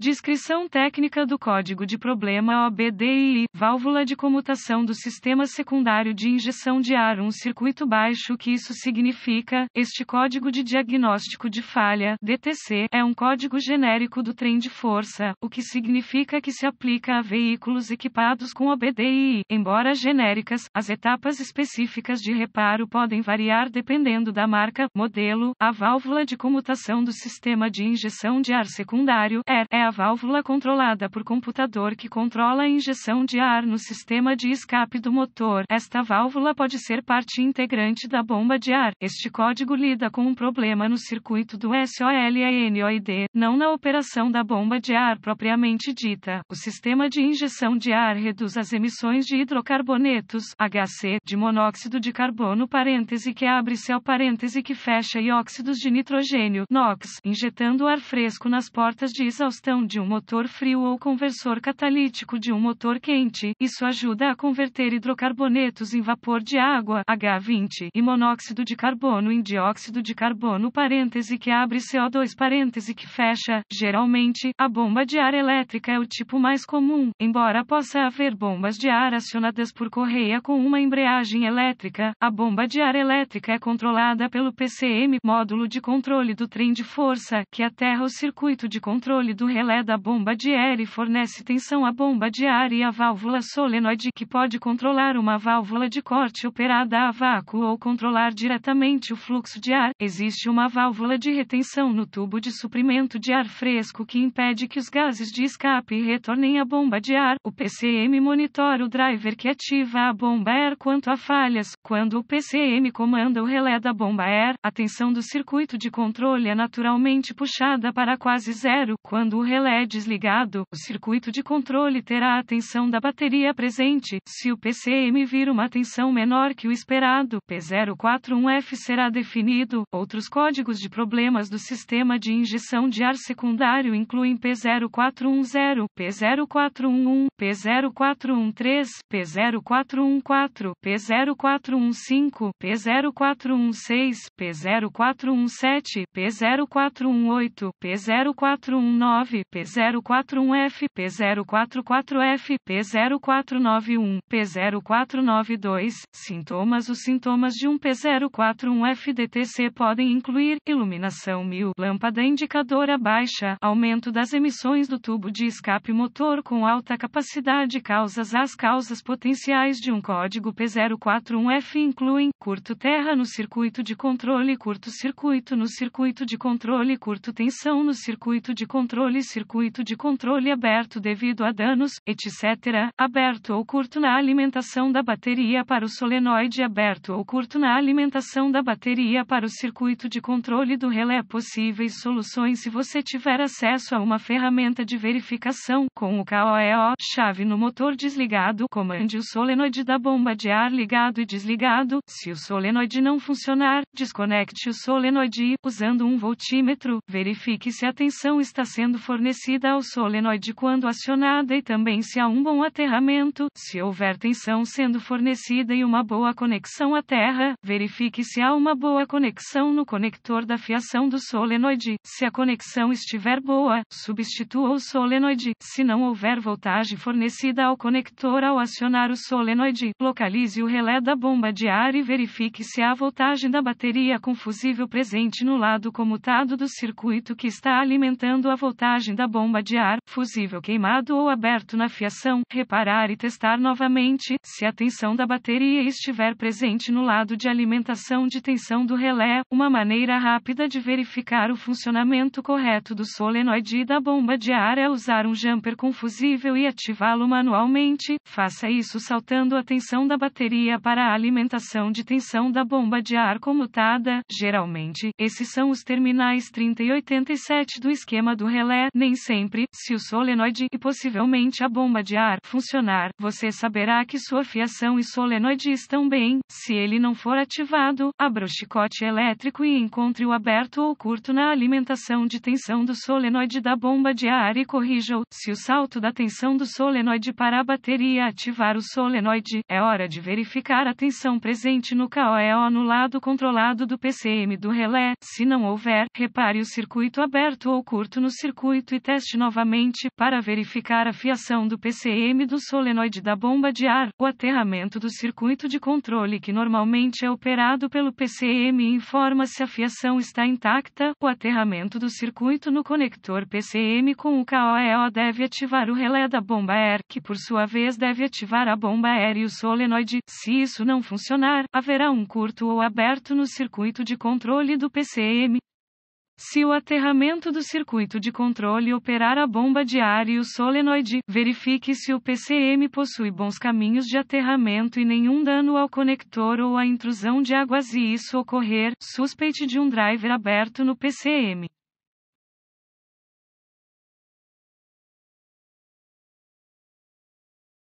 Descrição técnica do código de problema OBDI, válvula de comutação do sistema secundário de injeção de ar, um circuito baixo. O que isso significa? Este código de diagnóstico de falha, DTC, é um código genérico do trem de força, o que significa que se aplica a veículos equipados com OBDI. Embora genéricas, as etapas específicas de reparo podem variar dependendo da marca, modelo. A válvula de comutação do sistema de injeção de ar secundário, ER, é a válvula controlada por computador que controla a injeção de ar no sistema de escape do motor. Esta válvula pode ser parte integrante da bomba de ar. Este código lida com um problema no circuito do SOLANOID, não na operação da bomba de ar propriamente dita. O sistema de injeção de ar reduz as emissões de hidrocarbonetos, HC, de monóxido de carbono parêntese que abre-se ao parêntese que fecha e óxidos de nitrogênio, NOx, injetando ar fresco nas portas de exaustão de um motor frio ou conversor catalítico de um motor quente. Isso ajuda a converter hidrocarbonetos em vapor de água, H20, e monóxido de carbono em dióxido de carbono, parêntese que abre CO2, parêntese que fecha. Geralmente, a bomba de ar elétrica é o tipo mais comum, embora possa haver bombas de ar acionadas por correia com uma embreagem elétrica. A bomba de ar elétrica é controlada pelo PCM, módulo de controle do trem de força, que aterra o circuito de controle do relé relé da bomba de ar e fornece tensão à bomba de ar e à válvula solenoide que pode controlar uma válvula de corte operada a vácuo ou controlar diretamente o fluxo de ar. Existe uma válvula de retenção no tubo de suprimento de ar fresco que impede que os gases de escape retornem à bomba de ar. O PCM monitora o driver que ativa a bomba ar quanto a falhas. Quando o PCM comanda o relé da bomba ar, a tensão do circuito de controle é naturalmente puxada para quase zero. Quando o relé é desligado, o circuito de controle terá a tensão da bateria presente. Se o PCM vir uma tensão menor que o esperado, P041F será definido. Outros códigos de problemas do sistema de injeção de ar secundário incluem P0410, P0411, P0413, P0414, P0415, P0416, P0417, P0418, P0419, P041F, P044F, P0491, P0492. Sintomas Os sintomas de um P041F DTC podem incluir iluminação mil, lâmpada indicadora baixa, aumento das emissões do tubo de escape motor com alta capacidade. Causas As causas potenciais de um código P041F incluem curto terra no circuito de controle, curto circuito no circuito de controle, curto tensão no circuito de controle, circuito de controle aberto devido a danos, etc., aberto ou curto na alimentação da bateria para o solenoide aberto ou curto na alimentação da bateria para o circuito de controle do relé possíveis soluções se você tiver acesso a uma ferramenta de verificação com o KOEO chave no motor desligado comande o solenoide da bomba de ar ligado e desligado se o solenoide não funcionar desconecte o solenoide usando um voltímetro verifique se a tensão está sendo fornecida fornecida ao solenoide quando acionada e também se há um bom aterramento, se houver tensão sendo fornecida e uma boa conexão à terra, verifique se há uma boa conexão no conector da fiação do solenoide. Se a conexão estiver boa, substitua o solenoide. Se não houver voltagem fornecida ao conector ao acionar o solenoide, localize o relé da bomba de ar e verifique se há voltagem da bateria com fusível presente no lado comutado do circuito que está alimentando a voltagem da bomba de ar, fusível queimado ou aberto na fiação, reparar e testar novamente, se a tensão da bateria estiver presente no lado de alimentação de tensão do relé, uma maneira rápida de verificar o funcionamento correto do solenoide da bomba de ar é usar um jumper com fusível e ativá-lo manualmente, faça isso saltando a tensão da bateria para a alimentação de tensão da bomba de ar comutada, geralmente, esses são os terminais 30 e 87 do esquema do relé, nem sempre, se o solenoide e possivelmente a bomba de ar funcionar, você saberá que sua fiação e solenoide estão bem. Se ele não for ativado, abra o chicote elétrico e encontre-o aberto ou curto na alimentação de tensão do solenoide da bomba de ar e corrija-o. Se o salto da tensão do solenoide para a bateria ativar o solenoide, é hora de verificar a tensão fiação presente no KOEO no lado controlado do PCM do relé. Se não houver, repare o circuito aberto ou curto no circuito e teste novamente para verificar a fiação do PCM do solenoide da bomba de ar. O aterramento do circuito de controle que normalmente é operado pelo PCM informa se a fiação está intacta. O aterramento do circuito no conector PCM com o KOEO deve ativar o relé da bomba air, que por sua vez deve ativar a bomba air e o solenoide. Se isso não funcionar, haverá um curto ou aberto no circuito de controle do PCM. Se o aterramento do circuito de controle operar a bomba de ar e o solenoide, verifique se o PCM possui bons caminhos de aterramento e nenhum dano ao conector ou a intrusão de água. Se isso ocorrer, suspeite de um driver aberto no PCM.